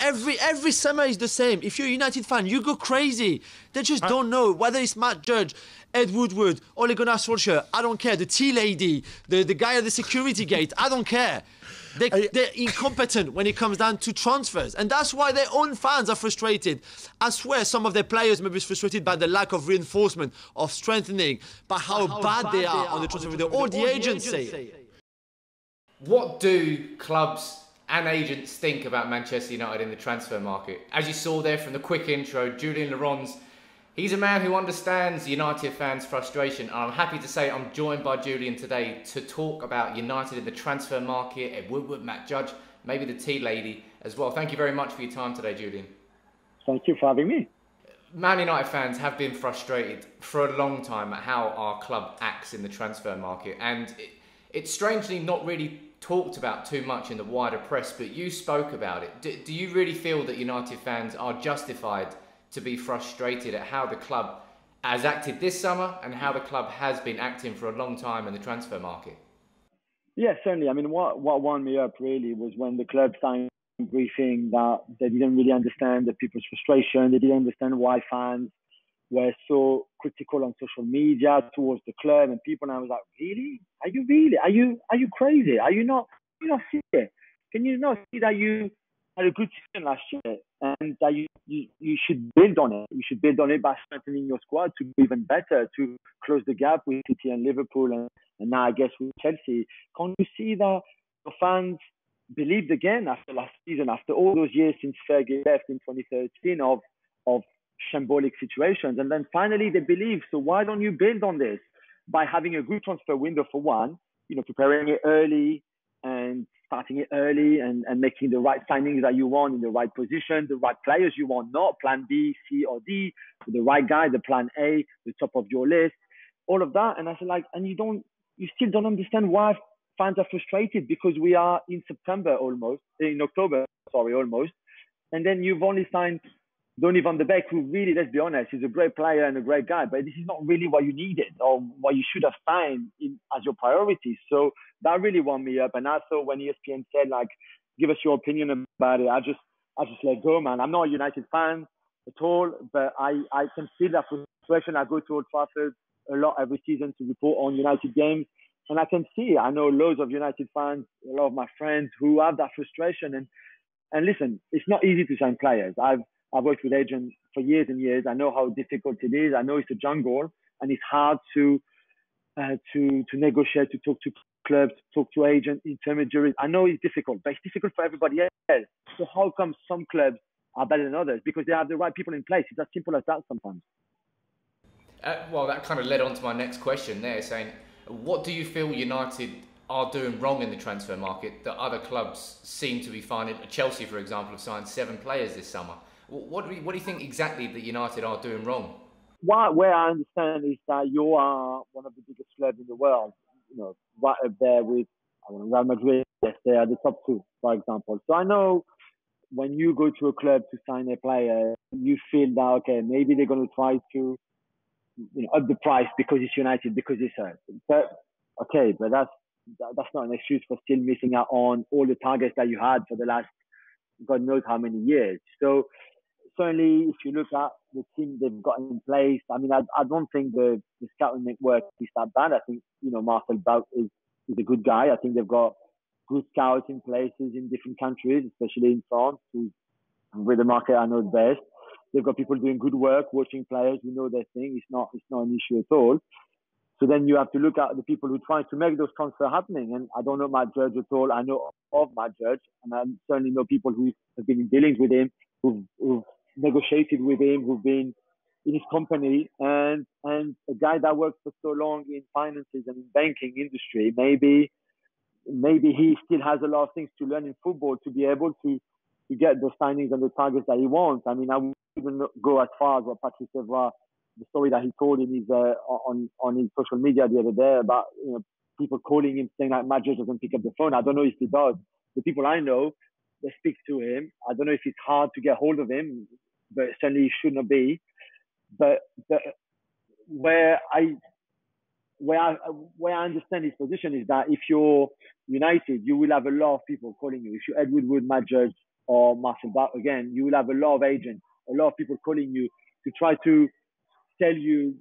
Every every summer is the same. If you're a United fan, you go crazy. They just don't know whether it's Matt Judge, Ed Woodward, Ole Gunnar Solskjaer. I don't care. The tea lady, the, the guy at the security gate. I don't care. They, they're incompetent when it comes down to transfers, and that's why their own fans are frustrated. I swear, some of their players may be frustrated by the lack of reinforcement, of strengthening, by how, how bad, bad, they are, on the transfer window or the, agency. What do clubs and agents think about Manchester United in the transfer market? As you saw there from the quick intro, Julien Laurens He's a man who understands United fans' frustration, and I'm happy to say I'm joined by Julien today to talk about United in the transfer market, Ed Woodward, Matt Judge, maybe the tea lady as well. Thank you very much for your time today, Julien. Thank you for having me. Man United fans have been frustrated for a long time at how our club acts in the transfer market, and it, it's strangely not really talked about too much in the wider press, but you spoke about it. Do, do you really feel that United fans are justified? to be frustrated at how the club has acted this summer and how the club has been acting for a long time in the transfer market? Yeah, certainly. I mean, what, what wound me up really was when the club signed briefing that they didn't really understand the people's frustration. They didn't understand why fans were so critical on social media towards the club and people. And I was like, really? Are you really? Are you are you crazy? Are you not? You not see it? Can you not see that you had a good season last year, and that you, you, you should build on it. You should build on it by strengthening your squad to be even better, to close the gap with City and Liverpool, and, and now I guess with Chelsea. Can't you see that your fans believed again after last season, after all those years since Fergie left in 2013 of of shambolic situations, and then finally they believe. So why don't you build on this by having a good transfer window for one? You know, preparing it early and starting it early and, and making the right signings that you want in the right position, the right players you want, not plan B, C, or D, the right guy, the plan A, the top of your list, all of that. And I said, like, and you don't, you still don't understand why fans are frustrated because we are in September almost, in October, sorry, almost. And then you've only signed Donny van de Beek, who really, let's be honest, is a great player and a great guy, but this is not really what you needed or what you should have signed in, as your priority. So that really wound me up. And I thought when ESPN said like, give us your opinion about it, I just, I just let go, man. I'm not a United fan at all, but I, I can feel that frustration. I go to Old Trafford a lot every season to report on United games. And I can see, I know loads of United fans, a lot of my friends who have that frustration. And, and listen, it's not easy to sign players. I've, I've worked with agents for years and years. I know how difficult it is. I know it's a jungle and it's hard to uh, to to negotiate, to talk to clubs, to talk to agents, intermediaries. I know it's difficult, but it's difficult for everybody else. So how come some clubs are better than others? Because they have the right people in place. It's as simple as that sometimes. Uh, well, that kind of led on to my next question there, saying, what do you feel United are doing wrong in the transfer market that other clubs seem to be finding? Chelsea, for example, have signed seven players this summer. What do, you, what do you think exactly that United are doing wrong? What, where I understand is that you are one of the biggest clubs in the world, you know, right up there with I Real Madrid. Yes, they are the top two, for example. So I know when you go to a club to sign a player, you feel that okay, maybe they're going to try to, you know, up the price because it's United, because it's us. But okay, but that's that's not an excuse for still missing out on all the targets that you had for the last God knows how many years. So certainly, if you look at the team they've got in place, I mean, I, I don't think the, the scouting network is that bad. I think, you know, Marcel Bout is, is a good guy. I think they've got good scouts in places in different countries, especially in France, with the market I know the best. They've got people doing good work, watching players who know their thing. It's not, it's not an issue at all. So then you have to look at the people who try to make those transfers happening. And I don't know Matt Judge at all. I know of Matt Judge, and I certainly know people who have been in dealings with him, who've, who've negotiated with him, who've been in his company, and and a guy that worked for so long in finances and in banking industry, maybe maybe he still has a lot of things to learn in football to be able to to get the signings and the targets that he wants. I mean, I wouldn't go as far as what Patrice Evra, the story that he told in his uh, on on his social media the other day about you know people calling him saying that Matt doesn't pick up the phone. I don't know if he does. The people I know, they speak to him. I don't know if it's hard to get hold of him but certainly it should not be. But, but where I where I where I understand his position is that if you're United, you will have a lot of people calling you. If you're Edward Woodward, Matt Judge, or Marcel Bout again, you will have a lot of agents, a lot of people calling you to try to tell you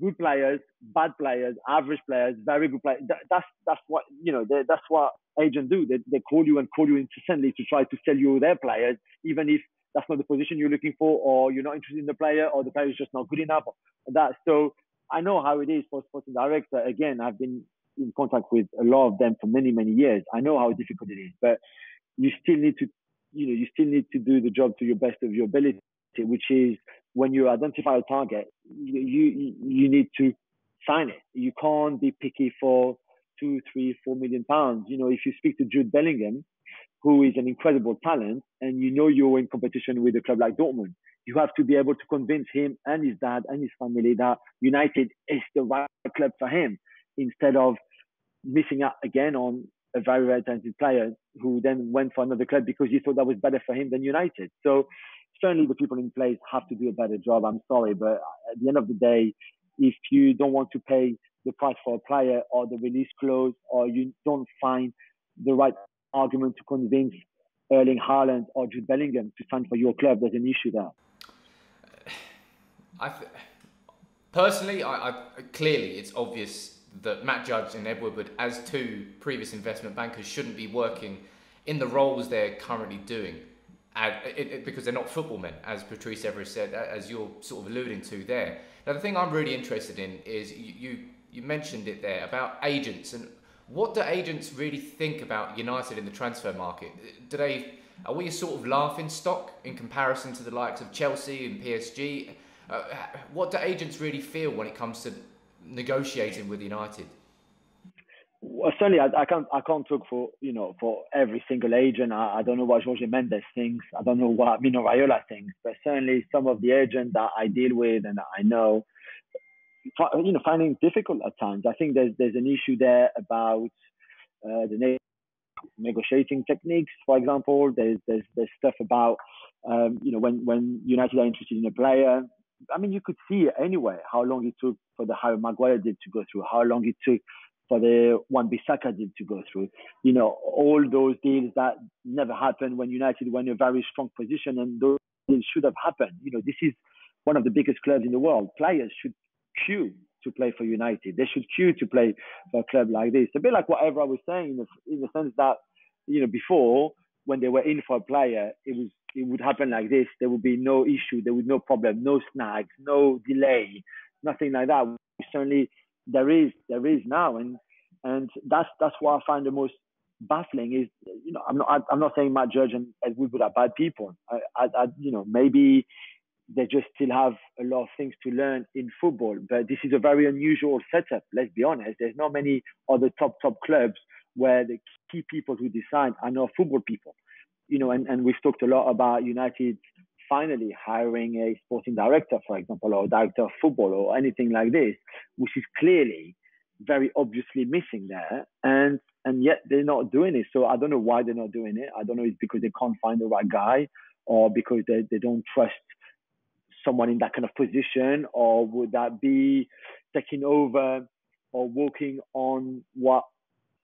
good players, bad players, average players, very good players. That, that's that's what you know. That's what agents do. They, they call you and call you incessantly to try to sell you their players, even if that's not the position you're looking for, or you're not interested in the player, or the player is just not good enough. That so I know how it is for sporting director. Again, I've been in contact with a lot of them for many many years. I know how difficult it is, but you still need to you know you still need to do the job to your best of your ability, which is when you identify a target, you, you need to sign it. You can't be picky for two, three, four million pounds. You know, if you speak to Jude Bellingham, who is an incredible talent, and you know you're in competition with a club like Dortmund, you have to be able to convince him and his dad and his family that United is the right club for him instead of missing out again on a very, very talented player who then went for another club because he thought that was better for him than United. So certainly the people in place have to do a better job. I'm sorry, but at the end of the day, if you don't want to pay the price for a player or the release clause, or you don't find the right argument to convince Erling Haaland or Jude Bellingham to sign for your club, there's an issue there. I th- personally, I, I, clearly it's obvious that Matt Judge and Ed Woodward, as two previous investment bankers, shouldn't be working in the roles they're currently doing it, it, because they're not football men, as Patrice Evra said, as you're sort of alluding to there. Now, the thing I'm really interested in is you, you, you mentioned it there about agents and what do agents really think about United in the transfer market? Do they are we a sort of laughing stock in comparison to the likes of Chelsea and PSG? Uh, what do agents really feel when it comes to negotiating with United? Well, certainly, I, I, can't I can't talk for you know for every single agent. I, I don't know what Jorge Mendes thinks. I don't know what Mino Raiola thinks. But certainly, some of the agents that I deal with and I know, you know, finding difficult at times. I think there's there's an issue there about uh, the negotiating techniques. For example, there's there's there's stuff about um, you know when when United are interested in a player. I mean, you could see anyway how long it took for the Harry Maguire did to go through, how long it took for the Wan-Bissaka deal to go through. You know, all those deals that never happened when United were in a very strong position, and those deals should have happened. You know, this is one of the biggest clubs in the world. Players should queue to play for United. They should queue to play for a club like this. A bit like whatever I was saying, in the, in the sense that, you know, before when they were in for a player, it was it would happen like this. There would be no issue. There would be no problem, no snags, no delay, nothing like that. Certainly there is there is now, and and that's that's what I find the most baffling is you know I'm not I'm not saying Matt Judge and Ed Woodward are bad people. I, I, I you know maybe they just still have a lot of things to learn in football, but this is a very unusual setup. Let's be honest. There's not many other top top clubs where the key people who decide are not football people. You know, and, and we've talked a lot about United finally hiring a sporting director, for example, or director of football or anything like this, which is clearly very obviously missing there. And and yet they're not doing it. So I don't know why they're not doing it. I don't know it's because they can't find the right guy or because they, they don't trust someone in that kind of position, or would that be taking over or working on what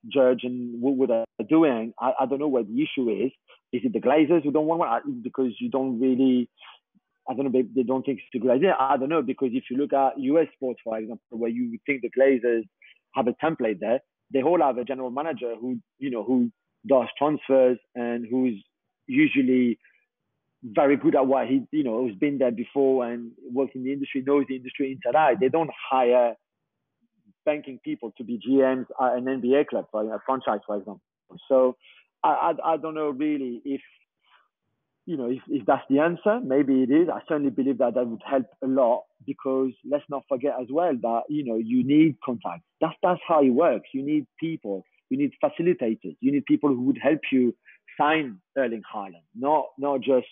Judge and Woodward are doing? I, I don't know what the issue is. Is it the Glazers who don't want one? Because you don't really, I don't know, they don't think it's a good idea. I don't know, because if you look at US sports, for example, where you think the Glazers have a template there, they all have a general manager who, you know, who does transfers and who's usually very good at what he, you know, who's been there before and worked in the industry, knows the industry inside out. They don't hire banking people to be GMs at an NBA club, for a franchise, for example. So I, I, I don't know really if you know, if, if that's the answer, maybe it is. I certainly believe that that would help a lot because let's not forget as well that, you know, you need contacts. That's, that's how it works. You need people, you need facilitators, you need people who would help you sign Erling Haaland, not, not just,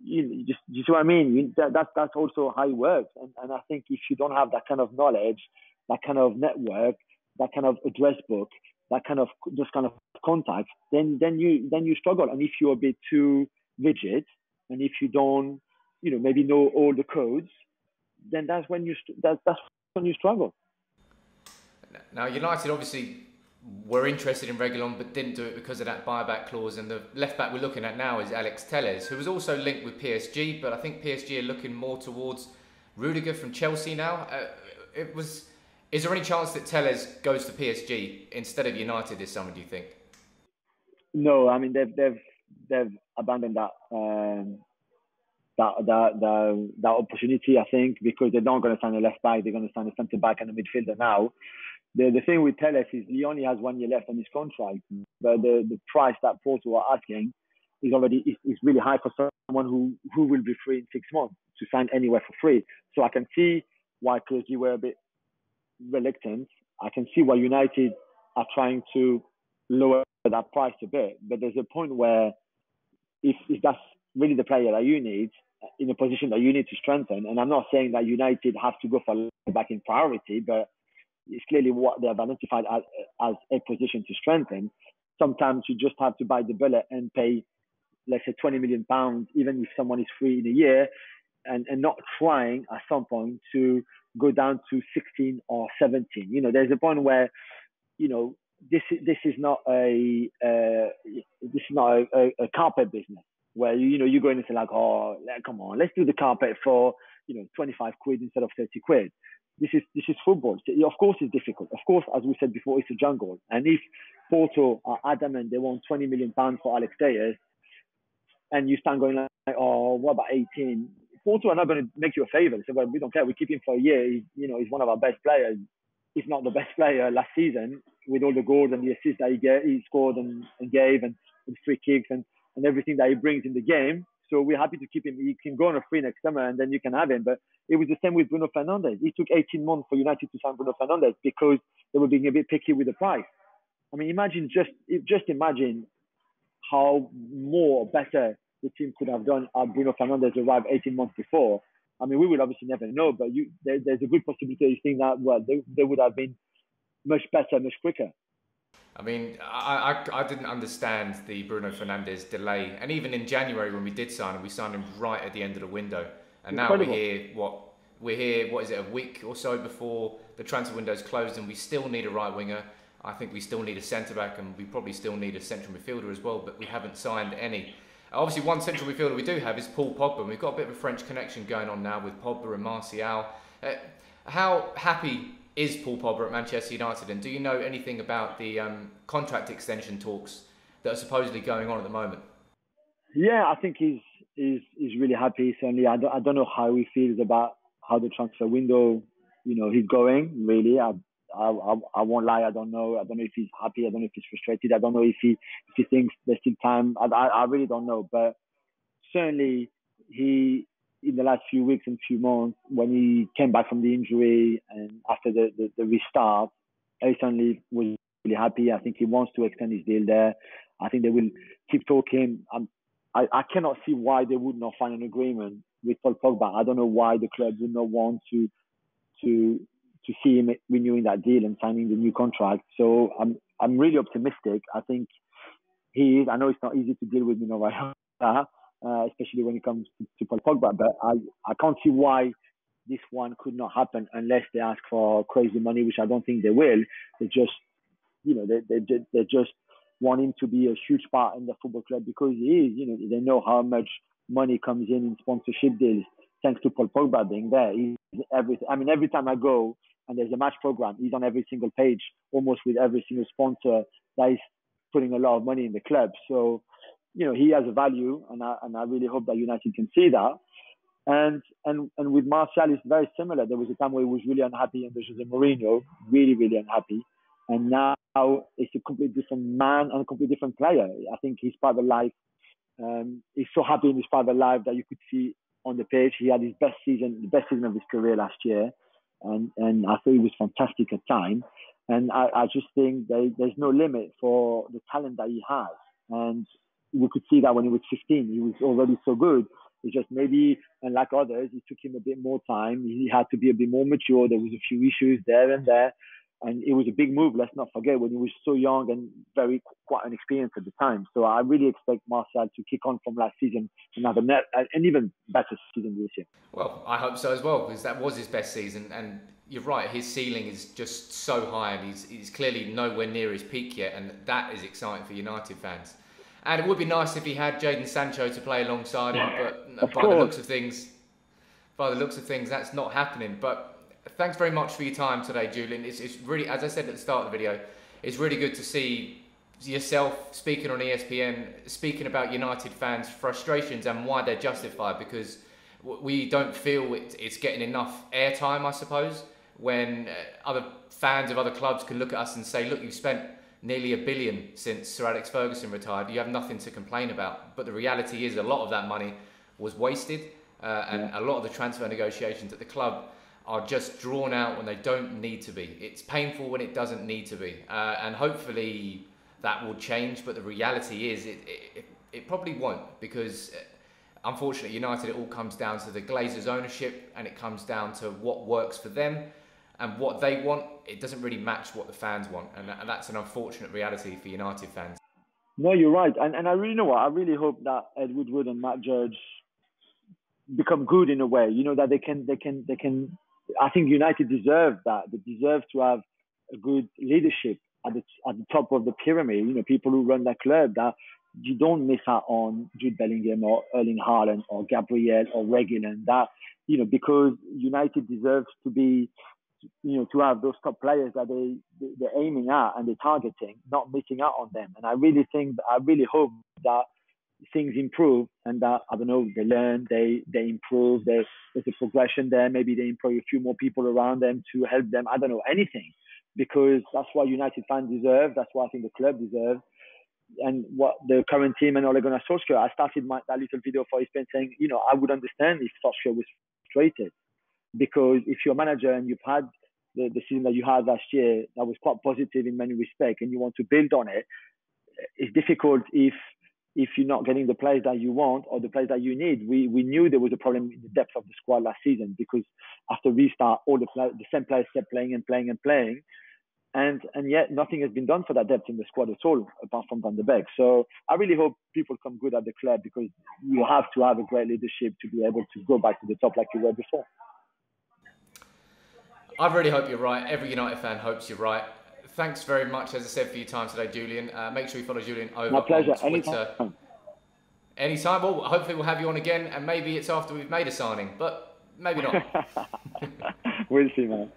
you know, just, you see what I mean? You, that, that, that's also how it works. And, and I think if you don't have that kind of knowledge, that kind of network, that kind of address book, that kind of those kind of contacts, then then you then you struggle. And if you're a bit too rigid, and if you don't, you know, maybe know all the codes, then that's when you that, that's when you struggle. Now, United obviously were interested in Reguilón but didn't do it because of that buyback clause. And the left back we're looking at now is Alex Telles, who was also linked with PSG, but I think PSG are looking more towards Rudiger from Chelsea now. Uh, it was. Is there any chance that Telles goes to PSG instead of United this summer? Do you think? No, I mean they've they've they've abandoned that um, that that that that opportunity. I think because they're not going to sign a left back, they're going to sign a centre back and a midfielder now. The the thing with Telles is he only has one year left on his contract, but the the price that Porto are asking is already is, is really high for someone who who will be free in six months to sign anywhere for free. So I can see why PSG were a bit reluctant. I can see why United are trying to lower that price a bit. But there's a point where if, if that's really the player that you need in a position that you need to strengthen, and I'm not saying that United have to go for back in priority, but it's clearly what they have identified as, as a position to strengthen. Sometimes you just have to bite the bullet and pay, let's say, 20 million pounds, even if someone is free in a year, and, and not trying at some point to go down to 16 or 17. You know, there's a point where, you know, this this is not a uh, this is not a, a, a, carpet business where you, you know you go in and say like oh come on let's do the carpet for you know 25 quid instead of 30 quid this is this is football. Of course it's difficult. Of course as we said before it's a jungle. And if Porto are adamant they want 20 million pounds for Alex Telles and you start going like oh what about 18 Porto are not going to make you a favor. They say well we don't care. We keep him for a year. He, you know he's one of our best players. If not the best player last season with all the goals and the assists that he, get, he scored and, and gave and, and free kicks and, and everything that he brings in the game. So we're happy to keep him. He can go on a free next summer and then you can have him. But it was the same with Bruno Fernandes. It took 18 months for United to sign Bruno Fernandes because they were being a bit picky with the price. I mean, imagine just just imagine how more better the team could have done had Bruno Fernandes arrived 18 months before. I mean, we would obviously never know, but you, there, there's a good possibility you think that well, they, they would have been much better, much quicker. I mean, I, I, I, didn't understand the Bruno Fernandes delay. And even in January when we did sign him, we signed him right at the end of the window. And Incredible. now we're here, what, we're here, what is it, a week or so before the transfer window's closed and we still need a right winger. I think we still need a centre back and we probably still need a central midfielder as well, but we haven't signed any. Obviously, one central midfielder we do have is Paul Pogba, and we've got a bit of a French connection going on now with Pogba and Martial. Uh, how happy is Paul Pogba at Manchester United, and do you know anything about the um, contract extension talks that are supposedly going on at the moment? Yeah, I think he's he's, he's really happy. Certainly, I don't, I don't know how he feels about how the transfer window, you know, he's going. Really, I, I, I won't lie. I don't know. I don't know if he's happy. I don't know if he's frustrated. I don't know if he if he thinks there's still time. I, I, I really don't know. But certainly, he in the last few weeks and few months when he came back from the injury and after the, the, the restart, he certainly was really happy. I think he wants to extend his deal there. I think they will keep talking. Um, I, I cannot see why they would not find an agreement with Paul Pogba. I don't know why the club would not want to to to see him renewing that deal and signing the new contract. So I'm I'm really optimistic. I think he is. I know it's not easy to deal with Mino Raiola, uh, especially when it comes to, to Paul Pogba. But I, I can't see why this one could not happen unless they ask for crazy money, which I don't think they will. They just, you know, they they they just want him to be a huge part in the football club because he is. You know, they know how much money comes in in sponsorship deals thanks to Paul Pogba being there. He's everything. I mean, every time I go and there's a match program, he's on every single page, almost with every single sponsor that is putting a lot of money in the club. So you know, he has a value, and I, and I really hope that United can see that. And and and with Martial, it's very similar. There was a time where he was really unhappy under Jose Mourinho, really really unhappy, and now it's a completely different man and a completely different player. I think his private life, um, he's so happy in his private life that you could see on the page. He had his best season, the best season of his career last year, and and I thought he was fantastic at time. And I, I just think there, there's no limit for the talent that he has. And we could see that when he was 15, he was already so good. It's just maybe, and like others, it took him a bit more time. He had to be a bit more mature. There was a few issues there and there, and it was a big move. Let's not forget when he was so young and very quite inexperienced at the time. So I really expect Martial to kick on from last season and have an, an even better season this year. Well, I hope so as well because that was his best season, and you're right. His ceiling is just so high, and he's he's clearly nowhere near his peak yet, and that is exciting for United fans. And it would be nice if he had Jadon Sancho to play alongside him, but of by course. the looks of things, by the looks of things, that's not happening. But thanks very much for your time today, Julien. It's, it's really, as I said at the start of the video, it's really good to see yourself speaking on ESPN, speaking about United fans' frustrations and why they're justified because we don't feel it, it's getting enough airtime, I suppose, when uh, other fans of other clubs can look at us and say, look, you've spent nearly a billion since Sir Alex Ferguson retired. You have nothing to complain about. But the reality is a lot of that money was wasted uh, and a lot of the transfer negotiations at the club are just drawn out when they don't need to be. It's painful when it doesn't need to be, uh, and hopefully that will change. But the reality is, it it, it probably won't because. uh, Unfortunately, United, it all comes down to the Glazers' ownership, and it comes down to what works for them and what they want. It doesn't really match what the fans want, and, that's an unfortunate reality for United fans. No, you're right, and and I really know what I really hope that Ed Woodward and Matt Judge become good in a way. You know that they can they can they can. I think United deserve that. They deserve to have a good leadership at the at the top of the pyramid. You know, people who run that club that you don't miss out on Jude Bellingham or Erling Haaland or Gabriel or Reguilon. That you know because United deserves to be you know, to have those top players that they they're aiming at and they're targeting, not missing out on them. And I really think, I really hope that things improve and that I don't know, they learn, they they improve, they, there's a progression there. Maybe they employ a few more people around them to help them. I don't know anything, because that's what United fans deserve. That's what I think the club deserves. And what the current team and Ole Gunnar Solskjaer, I started my, that little video for ESPN saying, you know, I would understand if Solskjaer was frustrated because if you're a manager and you've had the, the season that you had last year that was quite positive in many respects and you want to build on it, it's difficult if if you're not getting the players that you want or the players that you need. We we knew there was a problem in the depth of the squad last season because after restart, all the play, the same players kept playing and playing and playing, and and yet nothing has been done for that depth in the squad at all, apart from Van der Beek. So I really hope people come good at the club because you have to have a great leadership to be able to go back to the top like you were before. I really hope you're right. Every United fan hopes you're right. Thanks very much, as I said, for your time today, Julien. Uh, make sure you follow Julien over My pleasure. on Twitter. Anytime. Anytime. Well, hopefully we'll have you on again, and maybe it's after we've made a signing, but maybe not. we'll see, man.